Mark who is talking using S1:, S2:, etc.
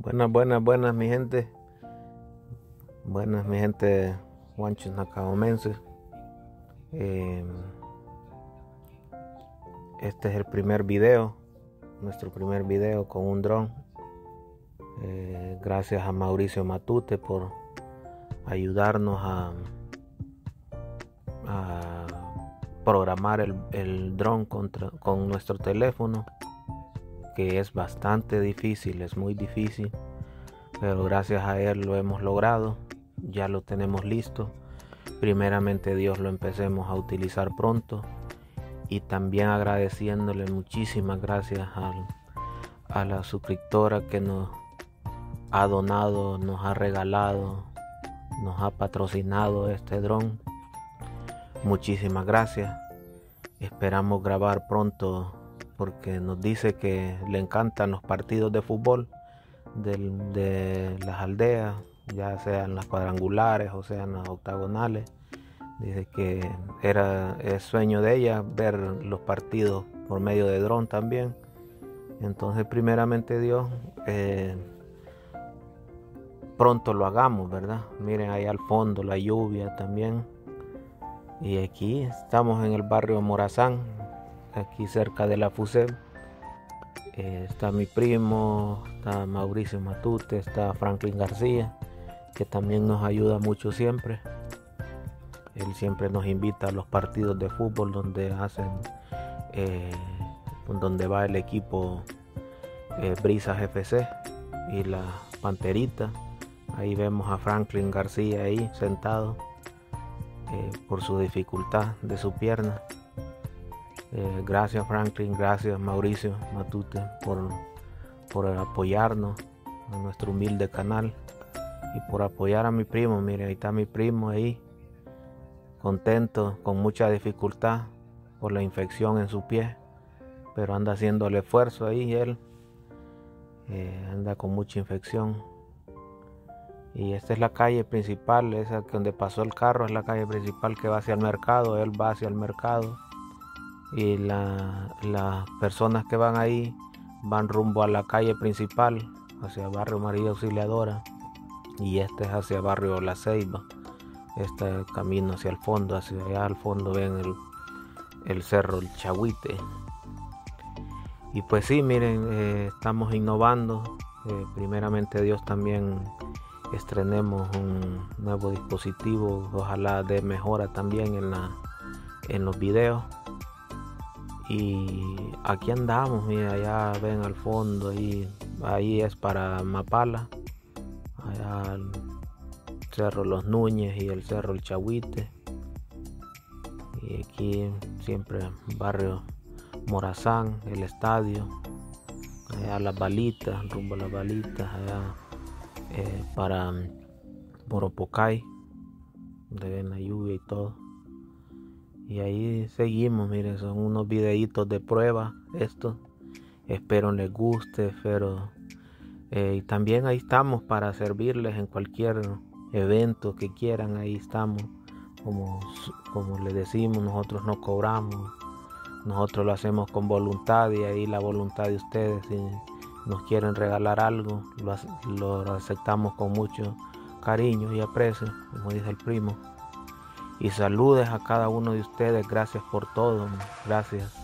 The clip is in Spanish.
S1: Buenas, buenas, buenas, mi gente. Buenas, mi gente Juanchos Nacaomenses. Eh, este es el primer video, nuestro primer video con un dron. Eh, gracias a Mauricio Matute por ayudarnos a, a programar el, el dron con nuestro teléfono que es bastante difícil, es muy difícil, pero gracias a Él lo hemos logrado, ya lo tenemos listo. Primeramente Dios lo empecemos a utilizar pronto y también agradeciéndole muchísimas gracias a, a la suscriptora que nos ha donado, nos ha regalado, nos ha patrocinado este dron. Muchísimas gracias. Esperamos grabar pronto porque nos dice que le encantan los partidos de fútbol de, las aldeas, ya sean las cuadrangulares o sean las octagonales. Dice que era el sueño de ella ver los partidos por medio de dron también. Entonces, primeramente Dios, eh, pronto lo hagamos, ¿verdad? Miren ahí al fondo la lluvia también. Y aquí estamos en el barrio Morazán, aquí cerca de la FUSEB. Eh, está mi primo, está Mauricio Matute, está Franklin García, que también nos ayuda mucho siempre. Él siempre nos invita a los partidos de fútbol donde hacen, eh, donde va el equipo eh, Brisas FC y la Panterita. Ahí vemos a Franklin García ahí sentado eh, por su dificultad de su pierna. Eh, gracias Franklin, gracias Mauricio Matute por, por apoyarnos en nuestro humilde canal y por apoyar a mi primo. Mire, ahí está mi primo ahí, contento, con mucha dificultad por la infección en su pie, pero anda haciendo el esfuerzo ahí él. Eh, anda con mucha infección. Y esta es la calle principal, esa donde pasó el carro, es la calle principal que va hacia el mercado, él va hacia el mercado y la, las personas que van ahí van rumbo a la calle principal, hacia barrio María Auxiliadora, y este es hacia barrio La Ceiba. Este camino hacia el fondo, hacia allá al fondo ven el, el cerro El Chahuite. Y pues sí, miren, eh, estamos innovando. Eh, primeramente Dios también estrenemos un nuevo dispositivo, ojalá de mejora también en, la, en los videos. Y aquí andamos, mira, allá ven al fondo, ahí, ahí es para Mapala, allá el Cerro Los Núñez y el Cerro El Chahuite. Y aquí siempre barrio Morazán, el estadio, allá las balitas, rumbo a las balitas, allá eh, para Moropocay, donde ven la lluvia y todo. Y ahí seguimos, miren, son unos videitos de prueba estos. Espero les guste, pero eh, y también ahí estamos para servirles en cualquier evento que quieran, ahí estamos. Como, como les decimos, nosotros no cobramos, nosotros lo hacemos con voluntad y ahí la voluntad de ustedes, si nos quieren regalar algo, lo, lo aceptamos con mucho cariño y aprecio, como dice el primo. Y saludes a cada uno de ustedes, gracias por todo, gracias.